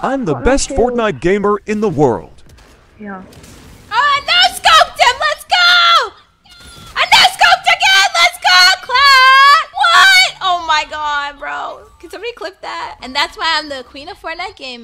I'm the oh, best. Fortnite gamer in the world. Yeah. Oh, I no scoped him. Let's go. I no scoped again. Let's go, Clap. What? Oh my god, bro. Can somebody clip that? And that's why I'm the queen of Fortnite gaming.